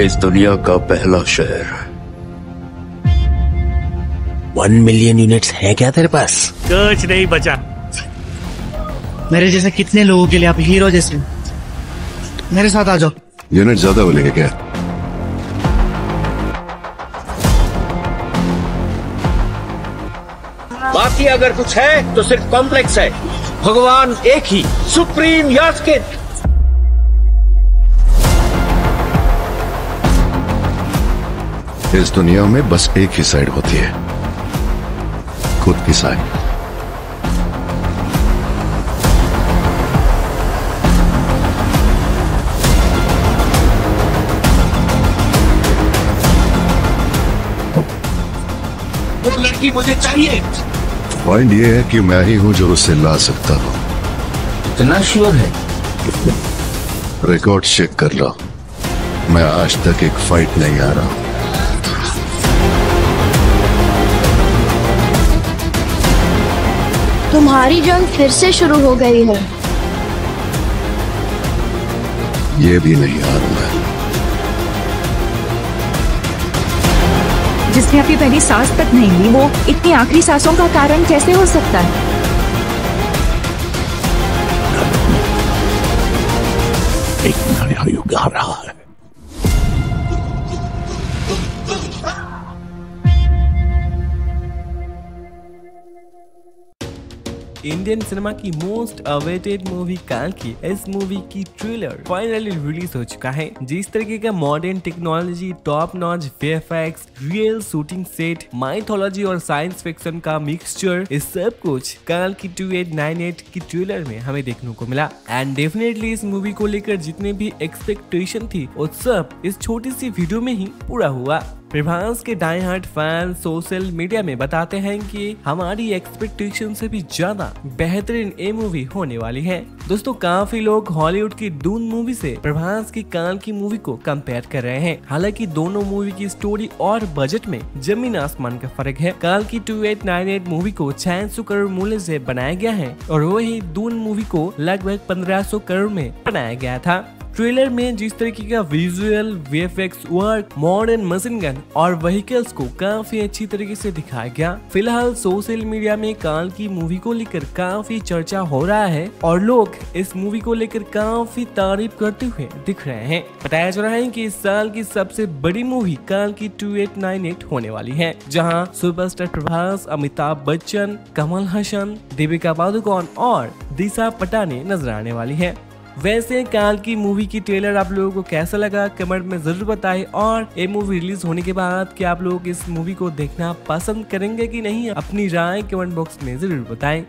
इस दुनिया का पहला शहर। वन मिलियन यूनिट्स है क्या तेरे पास? कुछ नहीं बचा। मेरे जैसे कितने लोगों के लिए आप हीरो जैसे मेरे साथ आ जाओ। यूनिट ज़्यादा बोलेंगे क्या? बाकी अगर कुछ है तो सिर्फ़ कॉम्प्लेक्स है। भगवान एक ही सुप्रीम यास्किन। इस दुनिया में बस एक ही साइड होती है। खुद की साइड वो लड़की मुझे चाहिए। पॉइंट ये है कि मैं ही हूँ जो उसे ला सकता हूँ। इतना श्योर है? रिकॉर्ड चेक कर लो। मैं आज तक एक फाइट नहीं आ रहा तुम्हारी जंग फिर से शुरू हो गई है। ये भी नहीं आ रहा मैं। जिसने अपनी पहली सांस तक नहीं ली वो इतनी आखिरी सांसों का कारण कैसे हो सकता है? एक नया युग आ रहा है। इंडियन सिनेमा की मोस्ट अवेटेड मूवी काल की? इस मूवी की ट्रेलर फाइनली रिलीज़ हो चुका है। जिस तरीके का modern technology top notch VFX real shooting set mythology और साइंस फिक्शन का मिक्सचर इस सब कुछ काल की 2898 की ट्रेलर में हमें देखने को मिला। एंड डेफिनेटली इस मूवी को लेकर जितने भी एक्सपेक्टेशन थी, वो सब इस छोटी सी वीडियो में ही पूरा हुआ। प्रभास के die hard fan social media में बताते हैं कि हमारी एक्सपेक्टेशन से भी ज़्यादा बेहतरीन ये मूवी होने वाली है। दोस्तों, काफ़ी लोग हॉलीवुड की दून मूवी से प्रभास की काल की मूवी को कंपेयर कर रहे हैं। हालाँकि दोनों मूवी की स्टोरी और बजट में ज़मीन आसमान का फ़र्क है। काल की 2898 मूवी को छह सौ करोड़ मूल्य से बनाया गया है और वही दून मूवी को लगभग 1500 करोड़ में बनाया गया था। ट्रेलर में जिस तरीके का visual, VFX, work modern machine gun और व्हीकल्स को काफ़ी अच्छी तरीके से दिखाया गया। फ़िलहाल सोशल मीडिया में काल की मूवी को लेकर काफ़ी चर्चा हो रहा है और लोग इस मूवी को लेकर काफ़ी तारीफ़ करते हुए दिख रहे हैं। बताया जा रहा है कि इस साल की सबसे बड़ी मूवी काल की 2898 होने वाली है, जहाँ सुपरस्टार प्रभास, अमिताभ बच्चन, कमल हसन, दीपिका पादुकोण और दिशा पटाने नज़र आने वाली है। वैसे काल की मूवी की ट्रेलर आप लोगों को कैसा लगा? कमेंट में ज़रूर बताएँ। और ये मूवी रिलीज़ होने के बाद क्या आप लोग इस मूवी को देखना पसंद करेंगे कि नहीं? अपनी राय कमेंट बॉक्स में ज़रूर बताएँ।